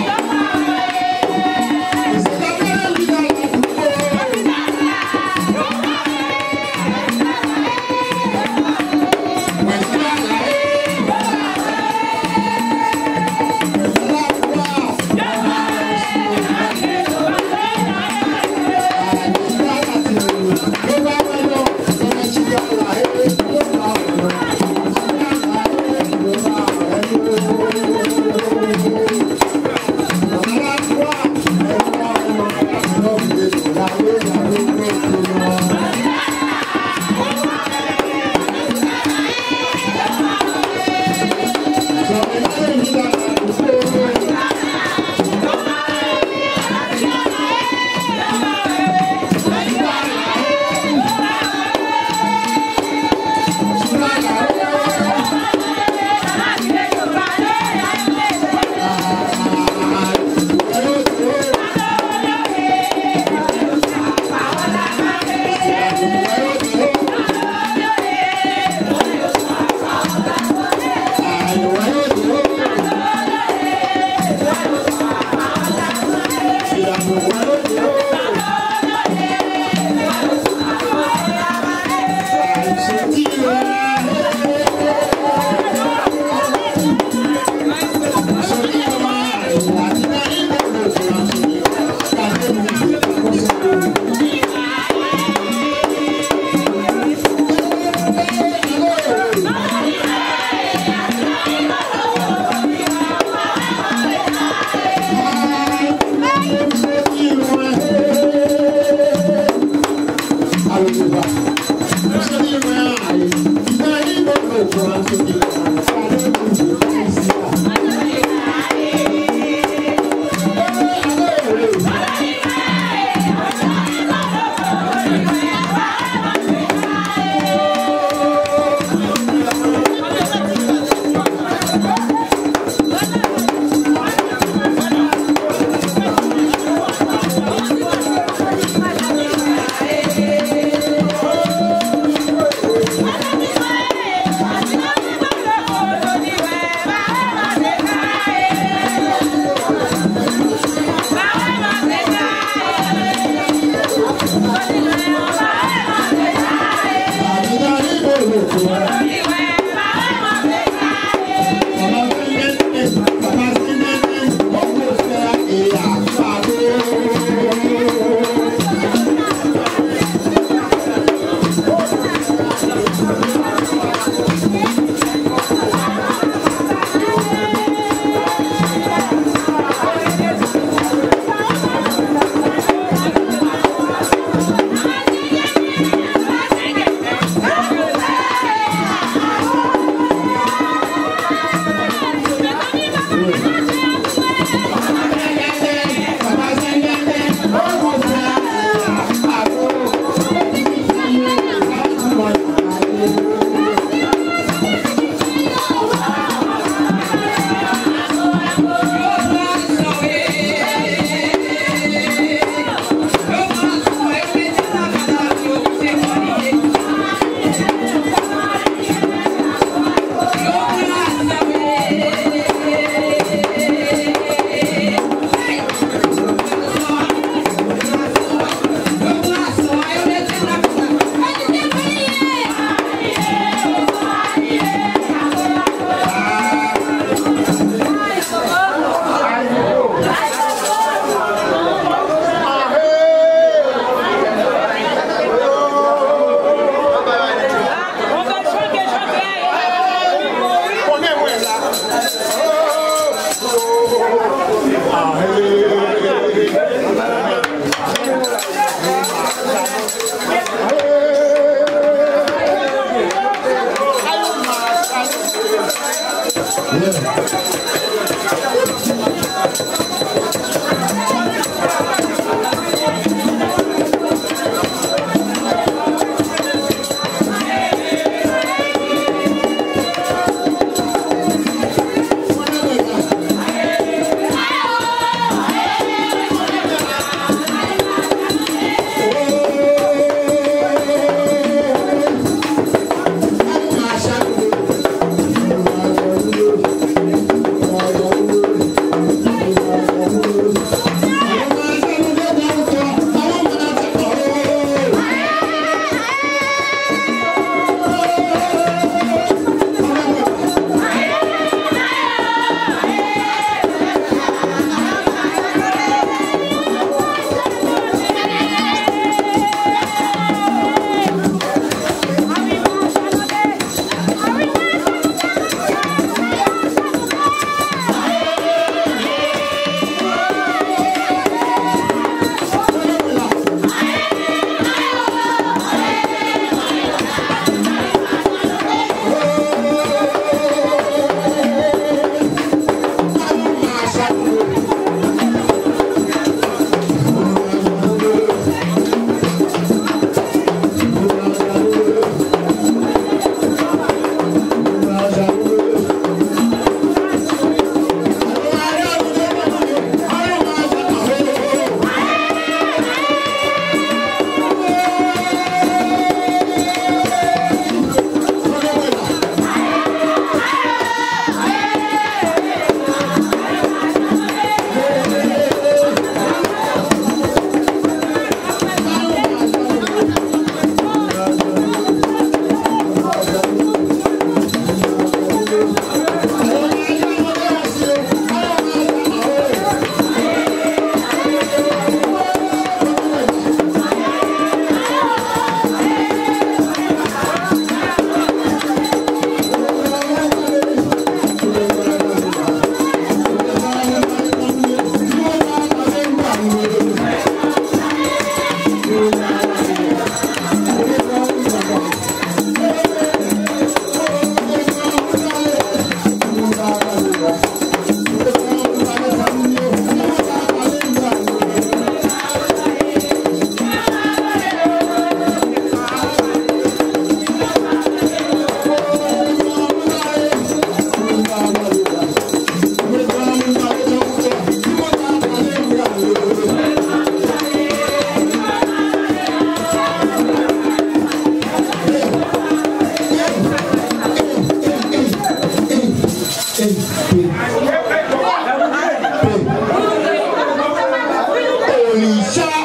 Stop.